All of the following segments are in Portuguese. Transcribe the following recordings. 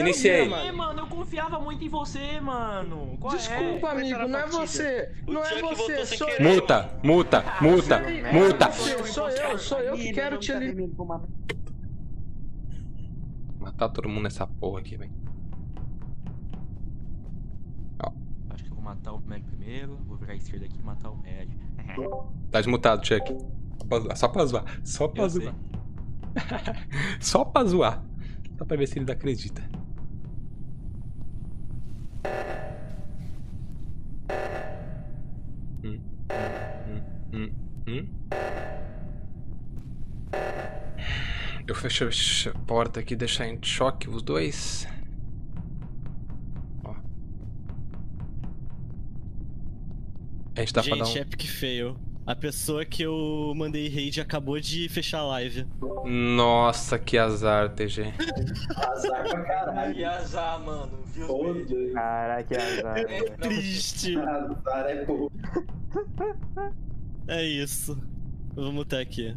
Iniciei. É, mano, eu confiava muito em você, mano. Qual Desculpa, é? amigo, não é você. Não é você, sou eu. Multa, multa, multa, é multa. Sou eu, sou eu que quero te eliminar. Matar todo mundo nessa porra aqui, velho. Acho que eu vou matar o Meg primeiro, vou virar a esquerda aqui e matar o Meg. Tá desmutado, Chuck. Só pra zoar, Só pra Eu zoar. Só pra zoar. Só pra ver se ele acredita. Hum, hum, hum. Eu fecho a porta aqui, deixar em choque os dois. Ó. A gente tá Gente, falando. epic fail. A pessoa que eu mandei raid acabou de fechar a live. Nossa, que azar, TG. Azar pra caralho. Que azar, mano. Viu? Caraca, que azar. É. Triste. Azar é pouco. É isso. Vou mutar aqui.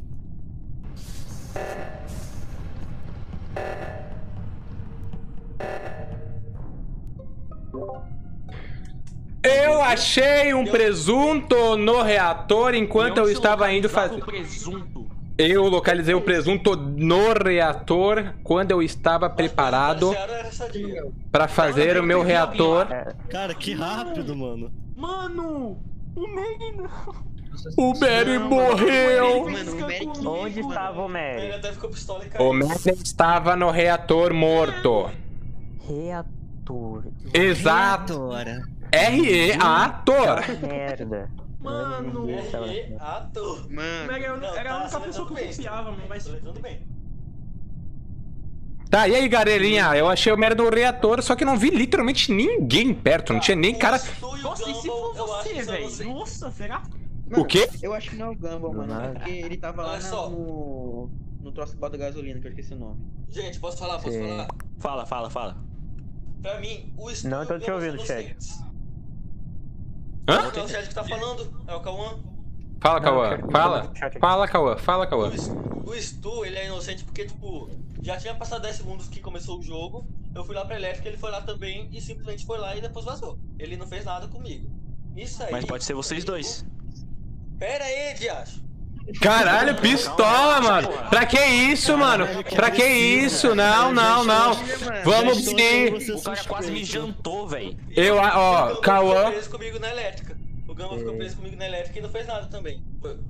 Eu achei um presunto no reator enquanto eu estava indo fazer. o presunto. Eu localizei o presunto no reator quando eu estava preparado para fazer o meu reator. Cara, que rápido, mano. Mano! O Meg não. O Mary morreu. Mano, o. Onde estava o Ele Mary? até ficou pistola e O caiu. Mary estava no reator morto. Reator. Exato. Adora. R-E-A-tor. Merda. Mano! É, é, ator. O Mano. Era, Não, era a tá única pessoa que eu confiava, mano. Mas Tudo bem. Tá, e aí, galerinha? Eu achei o Mary no reator, só que não vi literalmente ninguém perto. Não tinha nem cara. Nossa, e se for você, velho? Nossa, será? O quê? Eu acho que não é o Gumball, mano. nada. É porque ele tava lá Olha na- só. no. No troço que bota gasolina, que eu esqueci o nome. Gente, posso falar? Posso Sim. falar? Fala, fala, fala. Pra mim, o Stu Não, tô te o ouvindo, Chad. Hã? Não é o Chad que tá falando, é o Cauã. Fala, Cauã. Fala. Fala, Cauã. Fala, Cauã. O Stu- O Stu, ele é inocente porque, tipo, já tinha passado 10 segundos que começou o jogo. Eu fui lá pra elétrica, ele foi lá também e simplesmente foi lá e depois vazou. Ele não fez nada comigo. Isso aí. Mas pode ser vocês dois. Pera aí, Diacho. Caralho, pistola, mano. Pra que isso, mano? Pra que isso? Não, não, não. Vamos sim. O cara quase me jantou, velho. Eu, ó, Cauã. Gama ficou preso comigo na elétrica e não fez nada também.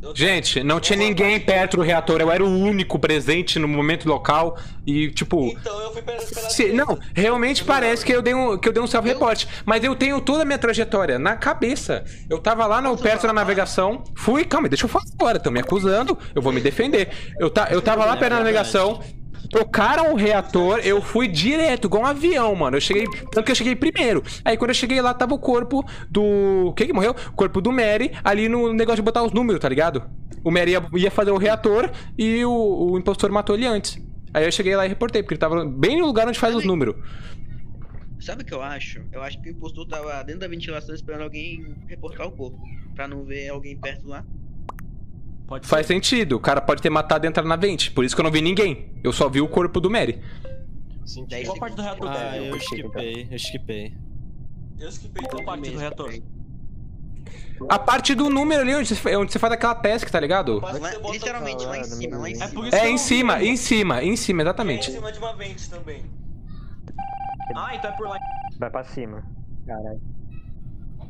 Eu- Gente, não tinha ninguém perto do reator. Eu era o único presente no momento local. E, tipo. Então eu fui pela, pela se- não, realmente parece que eu dei um, que eu dei um self-report. Mas eu tenho toda a minha trajetória na cabeça. Eu tava lá no, perto da navegação. Fui, calma, deixa eu falar agora. Estão me acusando. Eu vou me defender. Eu, ta, eu tava lá perto da navegação. Tocaram o reator, eu fui direto, igual um avião, mano. Eu cheguei. Tanto que eu cheguei primeiro. Aí quando eu cheguei lá, tava o corpo do. Quem que morreu? O corpo do Mary ali no negócio de botar os números, tá ligado? O Mary ia, ia fazer o reator e o, o impostor matou ele antes. Aí eu cheguei lá e reportei, porque ele tava bem no lugar onde faz os números. Sabe o que eu acho? Eu acho que o impostor tava dentro da ventilação esperando alguém reportar o corpo. Pra não ver alguém perto lá. Pode Faz sentido. O cara pode ter matado e entrar na vente. Por isso que eu não vi ninguém. Eu só vi o corpo do Mary. Dez Qual parte do reator? Ah, eu eu esqueci, esquipei, eu esquipei. Eu esquipei Qual também. parte do reator? A parte do número ali, onde você, onde você faz aquela task, tá ligado? Lá- literalmente, lá em cima, lá em É cima. por isso que É eu em vi, cima, mano. em cima, em cima, É em exatamente. cima de uma vente também. Ah, então é por lá. Vai pra cima. Caralho.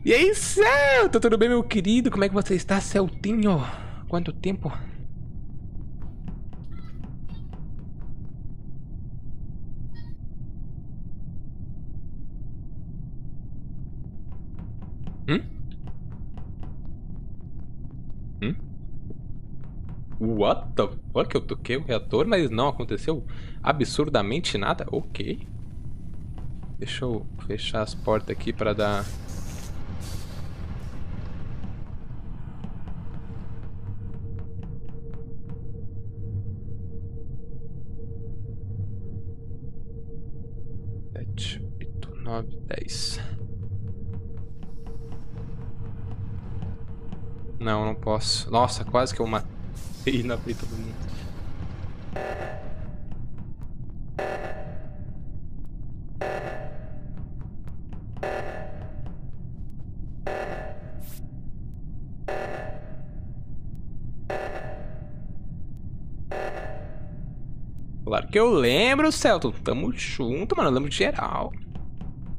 E aí, Celto, tudo bem, meu querido? Como é que você está, Celtinho? Quanto tempo? Hum? Hum? What the fuck? Eu toquei o reator, mas não aconteceu absurdamente nada? Ok. Deixa eu fechar as portas aqui para dar Nossa, quase que eu matei na frente todo mundo. Claro que eu lembro, Celton. Tamo junto, mano. Eu lembro de geral.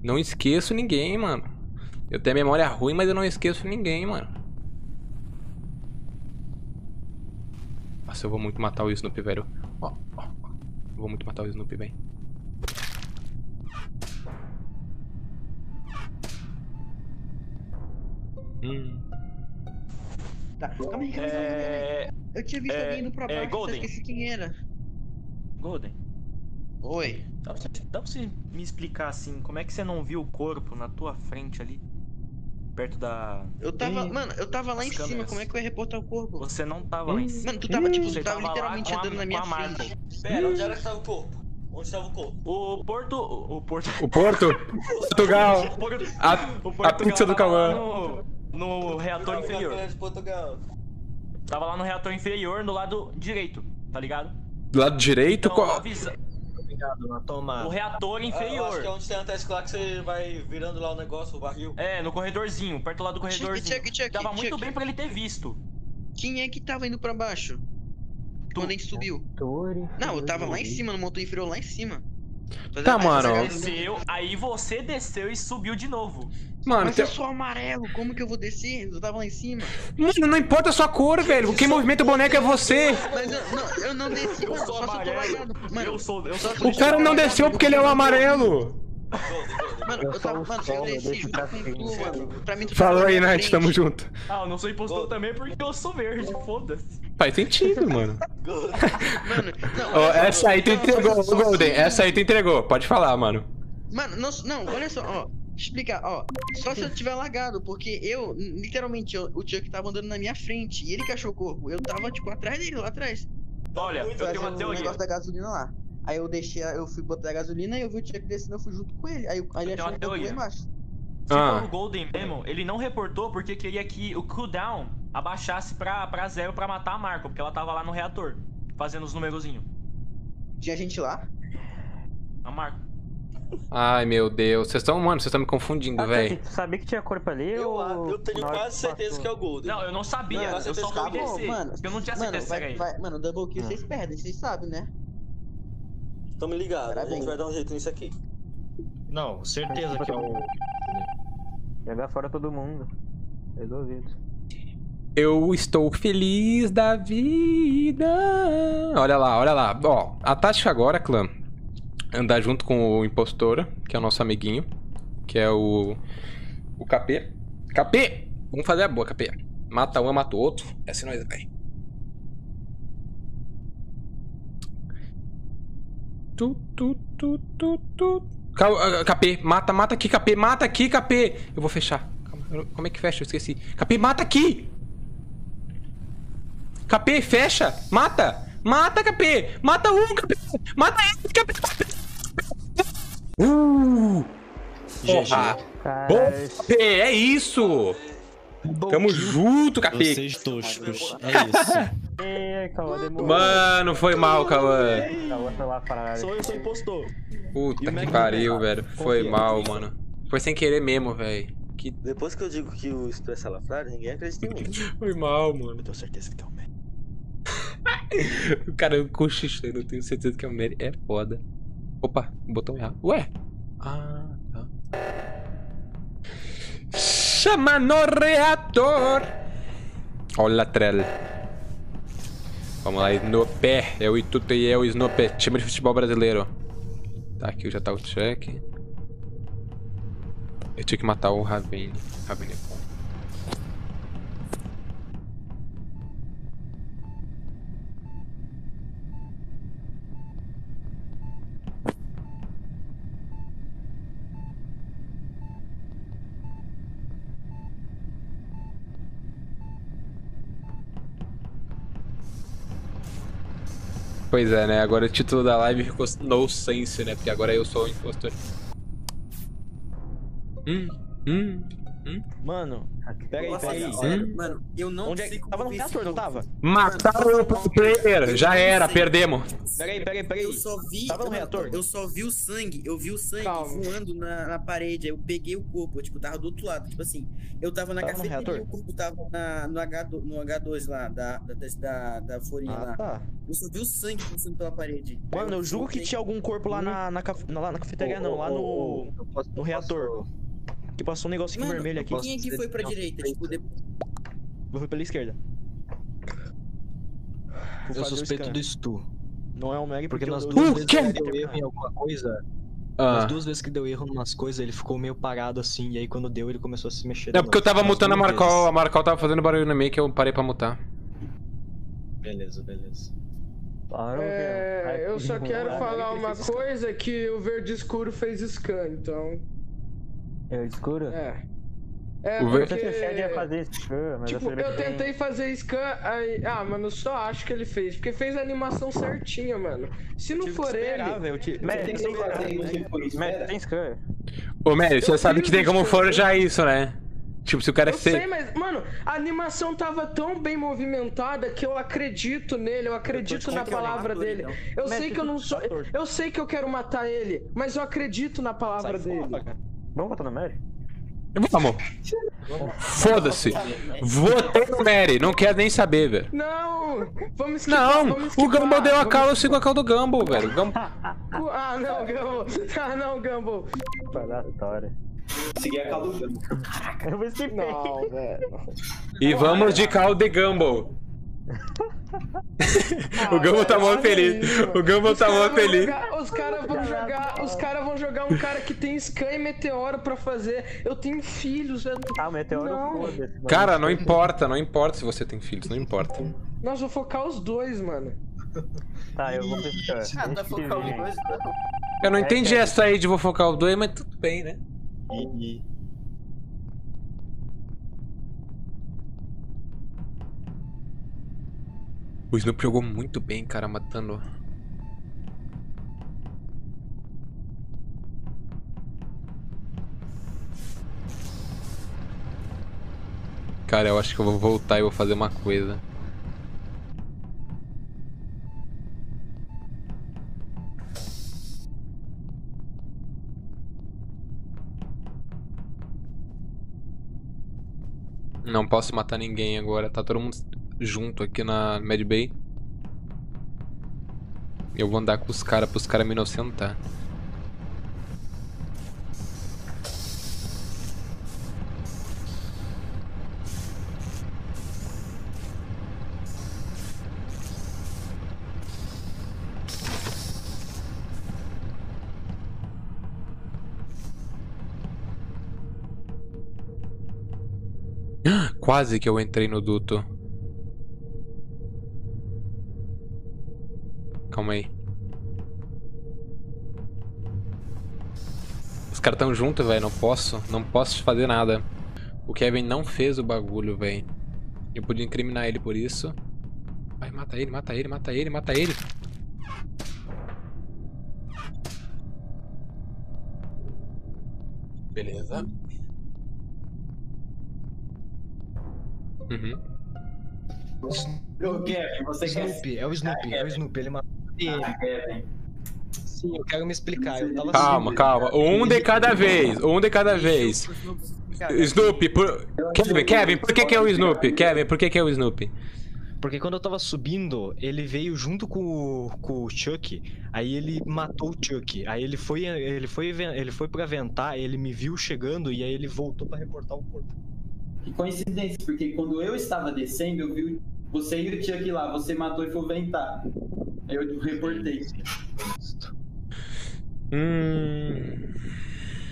Não esqueço ninguém, mano. Eu tenho memória ruim, mas eu não esqueço ninguém, mano. Nossa, eu vou muito matar o Snoopy, velho. Ó, ó. Eu vou muito matar o Snoopy, velho. Hum. Tá, calma aí, calma aí, calma aí, calma aí. É... Eu tinha visto é, alguém indo pra é, baixo, só Golden. esqueci quem era. Golden, Oi. dá pra, você, dá pra você me explicar assim, como é que você não viu o corpo na tua frente ali? Perto da. Eu tava, Ih, mano, eu tava lá em as cima, câmeras. como é que eu ia reportar o corpo? Você não tava lá em cima. Mano, tu tava, tipo, Você tu tava tava literalmente a- andando na minha frente. Pera, onde era que tava o corpo? Onde tava o corpo? O Porto. O Porto. O Porto? Portugal. O Porto- A, o a pizza do Cauã. No, no reator inferior. de Portugal. Tava lá no reator inferior, no lado direito, tá ligado? Do lado direito? Então, qual- avisa. Tomada. O reator Ah, eu acho que é inferior. onde tem lá que você vai virando lá o negócio, o barril. É, no corredorzinho, perto lá do corredorzinho. check, check, Dava muito bem pra ele ter visto. Quem é que tava indo pra baixo? Tu. Quando a gente subiu. Não, eu tava lá em cima, no motor inferior lá em cima. Tá, mano. desceu, aí você desceu e subiu de novo. Mano, Mas tem- eu sou amarelo, como que eu vou descer? Eu tava lá em cima. Mano, não importa a sua cor, velho. Quem movimenta o boneco é você. Mas eu não, eu não desci, Eu mano, sou eu amarelo. lagado. Mano, eu sou, eu sou. O cara não desceu porque ele é o amarelo. mano, Eu tava, mano, eu eu desci junto pra com frente. tu, mano. Pra mim tu Falou aí, na Nath, tamo junto. Ah, eu não sou impostor também porque eu sou verde, foda-se. Faz sentido, mano. Mano, não, essa aí tu entregou, Golden. Essa aí tu entregou. Pode falar, mano. Mano, não, não, olha só, ó. Explicar, ó. Só se eu tiver lagado, porque eu, literalmente, eu- o Chuck tava andando na minha frente e ele que achou o corpo. Eu tava, tipo, atrás dele, lá atrás. Olha, eu tenho uma o teoria. negócio da gasolina lá. Aí eu deixei, eu fui botar a gasolina e eu vi o Chuck descendo, eu fui junto com ele. Aí, eu- aí ele Eu achou uma o corpo lá teoria. embaixo. Se Ah. for o Golden mesmo, ele não reportou porque queria que o cooldown abaixasse pra, pra zero pra matar a Marco, porque ela tava lá no reator, fazendo os numerozinhos. Tinha gente lá? A Marco. Ai, meu Deus. Vocês estão, mano, vocês estão me confundindo, Ah, velho. Tu sabia que tinha corpo ali Eu, ou... eu tenho quase certeza passou? que é o Golden. Não, eu não sabia, Não, eu você só fui descer. mano, porque eu não tinha Mano, certeza era vai, vai, mano, double kill vocês perdem, vocês sabem, né? Tamo ligado, a gente vai dar um jeito nisso aqui. Não, certeza que é o. Jogar fora todo mundo. Resolvido. Eu estou feliz da vida. Olha lá, olha lá. Ó, a tática agora, clã, andar junto com o impostor, que é o nosso amiguinho, que é o o KP. KP! Vamos fazer a boa, KP. Mata um, mata o outro. É assim nós vai. Tu, tu, tu, tu, tu. Ca- ah, KP, mata, mata aqui, KP, mata aqui, KP. Eu vou fechar. Como é que fecha? Eu esqueci. KP, mata aqui! KP, fecha! Mata! Mata, KP! Mata um, KP! Mata esse, KP! Uh! Cara, Bom, é isso! Tamo junto, KP! Vocês toscos. É isso. Ei, Cauã, demorou. Mano, foi mal, Cauã. Cauã foi lá pra área. Sou eu, sou impostor. Puta que pariu, velho. Foi mal, mano. Foi sem querer mesmo, velho. Que Depois que eu digo que o Express Salafrário, ninguém acredita em mim. foi mal, mano. Eu tenho certeza que é o Mac. O cara cochichando, eu tenho certeza que é o Mary. É foda. Opa, botão errado. Ué? Ah, tá. Chama no reator. Olha a trela. Vamos lá, Snoopy. É o Ituta e é o Snoopy. Time de futebol brasileiro. Tá, aqui já tá o check. Eu tinha que matar o Ravine. Ravine é bom. Pois é, né? Agora o título da live ficou No Sense, né? Porque agora eu sou o impostor. Hum, hum. Mano, pera aí, Nossa, pera aí. sério, Mano, eu não Onde é que sei como tava no reator, não tava? Mataram o pro player. Já era, perdemos. Peraí, peraí, peraí. Eu só vi. Tava no eu- reator? Eu só vi o sangue. Eu vi o sangue Calma. voando na, na parede. Aí eu peguei o corpo. Eu, tipo, tava do outro lado. Tipo assim, eu tava na Tava no cafeteria reator? o corpo tava na, no, H2, no H2 lá, da, da, da, da folhinha Ah, lá. tá. Eu só vi o sangue passando pela parede. Mano, eu juro que tinha algum corpo lá na, na, caf- lá na cafeteria, não, lá no, no reator. Que passou um negocinho Mano, vermelho aqui. quem é que foi pra direita? Tipo, depois... Eu fui pela esquerda. Eu suspeito do Stu. Não é o Meg Porque porque nas duas vezes que deu erro em alguma coisa. Ah. Nas duas vezes que deu erro em umas coisas, ele ficou meio parado assim. E aí quando deu, ele começou a se mexer. De porque eu tava mutando a Marcol. A. Marcol tava fazendo barulho no meio que eu parei pra mutar. Beleza, beleza. Claro, É, eu só quero falar uma coisa que o verde escuro fez scan, então. Eu escuro? É. É, O Eu porque... ia fazer isso, mas Tipo, eu, eu tentei fazer scan, aí... Ah, mano, eu só acho que ele fez, porque fez a animação certinha, mano. Se não Tive for esperar, ele... eu tive- Mas tem que tem né? Mas tem scan. Ô, Mary, você Eu sabe que tem como forjar isso, né? Tipo, se o cara Eu sei, mas, mano, a animação tava tão bem movimentada que eu acredito nele, eu acredito na palavra dele. Eu Mas sei que eu não sou. Eu sei que eu quero matar ele, mas eu acredito na palavra Sai dele. fora, cara. Vamos botar no Mary? Vamos. Foda-se. Votei no Mary, não quero nem saber, velho. Não! Vamos esquipar, Não, vamos o Gumball deu a vamos cal, eu sigo a cal do Gumball, velho. Gum- Ah, não, Gumball. Ah, não, Gumball. Palatório. Seguir a caldo dano. Eu vou skipei. Não, velho. E vamos de cal de Gumball. O Gumball tá mó feliz. isso. O Gumball Os tá caras mó vão feliz. jogar- Os caras vão jogar. Os caras vão jogar um cara que tem scan e meteoro pra fazer. Eu tenho filhos, eu... Ah, o meteoro foda-se. mas- Cara, não importa, não importa se você tem filhos, não importa. Nós vamos focar os dois, mano. Tá, eu vou pescar. Ah, focando em coisa, não. Eu não É, entendi essa aí de vou focar o dois, mas tudo bem, né? E, O Snoop jogou muito bem, cara, matando. Cara, eu acho que eu vou voltar e vou fazer uma coisa. Não posso matar ninguém agora, tá todo mundo junto aqui na Mad Bay. Eu vou andar com os caras pros caras me inocentar. Quase que eu entrei no duto. Calma aí. Os caras tão juntos, velho. Não posso. Não posso fazer nada. O Kevin não fez o bagulho, velho. Eu podia incriminar ele por isso. Vai, mata ele, mata ele, mata ele, mata ele. Beleza. Uhum. Ô, Kevin, você quer Snoopy, é o Snoopy, é o Snoopy, ele matou Ah, Kevin. Sim, eu quero me explicar. Eu tava Calma, assim, calma. Um de cada vez. Um de cada vez. Snoopy, por... Kevin, Kevin, por que que é o Snoopy? Kevin, por que que é o Snoopy? Porque quando eu tava subindo, ele veio junto com, o- com o Chuck, aí ele matou o Chuck. Aí ele foi, ele foi, ele foi pra ventar, ele me viu chegando e aí ele voltou pra reportar o corpo. Que coincidência, porque quando eu estava descendo, eu vi você e o Chuck lá, você matou e foi ventar. Eu reportei. Hum...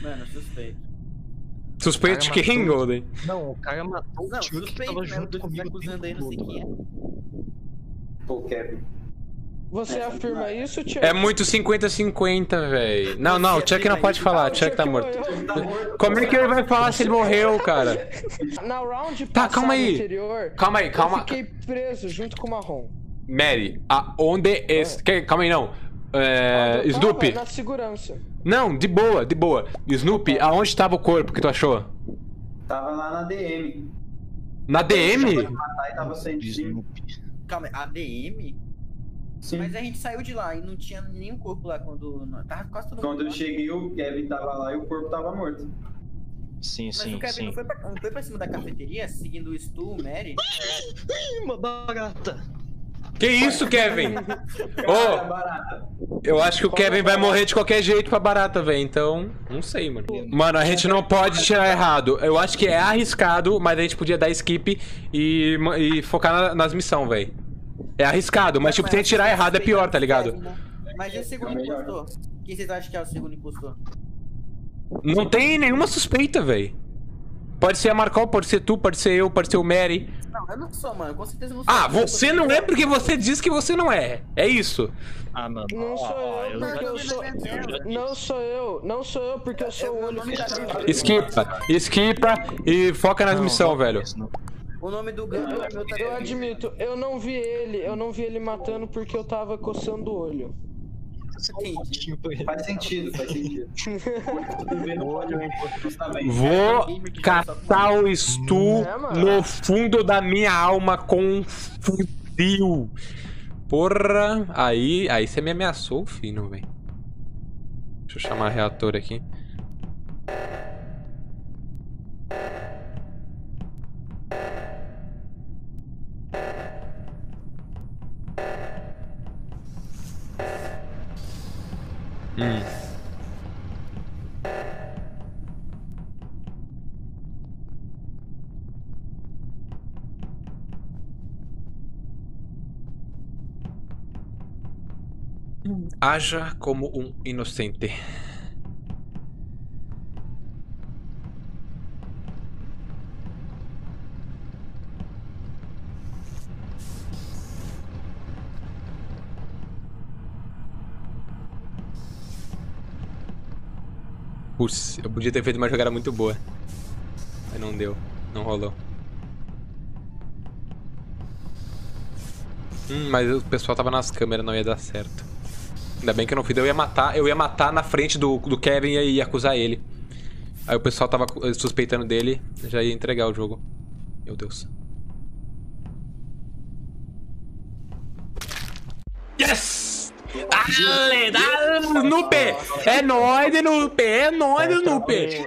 Mano, suspeito. Suspeito de quem, matou- Golden? Não, o cara matou Não, o Chuck que tava né? Eu junto comigo. acusando aí, não sei quem é. Pô, Kevin. Você É, afirma isso, Tiago? É muito 50-50, véi. Não, não, o Chuck não pode falar, o Chuck tá morto. Como é que ele vai falar se ele morreu, cara? Na round Tá, calma aí. anterior, Calma aí, calma. eu fiquei preso junto com o Marrom. Mary, aonde es... que- Calma aí, não. É... Eu tava Snoopy. Na segurança. Não, de boa, de boa. Snoopy, aonde tava o corpo que tu achou? Tava lá na DM. Na DM? Matar e tava. Calma, ADM? Sim. Mas a gente saiu de lá e não tinha nenhum corpo lá quando. Tava quase todo Quando mundo eu lá. cheguei, o Kevin tava lá e o corpo tava morto. Sim, Mas sim, o Kevin sim. não foi, pra, não foi pra cima da cafeteria, seguindo o Stu, o Mary? Ih, uma barata. Que isso, Kevin? Barata. eu acho que o Kevin vai morrer de qualquer jeito pra barata, velho. Então, não sei, mano. Mano, a gente não pode tirar errado. Eu acho que é arriscado, mas a gente podia dar skip e, e focar na- nas missões, velho. É arriscado, mas tipo, se a gente tirar errado é pior, tá ligado? Mas e o segundo É impostor? Quem vocês acham que é o segundo impostor? Não tem nenhuma suspeita, velho. Pode ser a Marcol, pode ser tu, pode ser eu, pode ser o Mary. Eu não sou, mano. Com certeza não sou. Ah, você não é porque você diz que você não é. É isso. Ah, mano. Não sou eu, porque eu sou. Não sou eu, não sou eu, porque eu sou o olho fechado. Esquipa, esquipa e foca nas missões, velho. O nome do Gano é meu Eu admito, eu não vi ele, eu não vi ele matando porque eu tava coçando o olho. Entendi. Faz sentido, faz sentido. Vou caçar o Stu É, no fundo da minha alma com um fuzil. Porra, aí, aí você me ameaçou, fino, velho. Deixa eu chamar reator aqui. Hum. Haja como um inocente. Putz, eu podia ter feito uma jogada muito boa. Mas não deu. Não rolou. Hum, mas o pessoal tava nas câmeras, não ia dar certo. Ainda bem que eu não fiz. Eu ia matar, eu ia matar na frente do, do Kevin e ia acusar ele. Aí o pessoal tava suspeitando dele, já ia entregar o jogo. Meu Deus. Dale, dale, Nupe! É nóis, Nupe! É nóis, Nupe!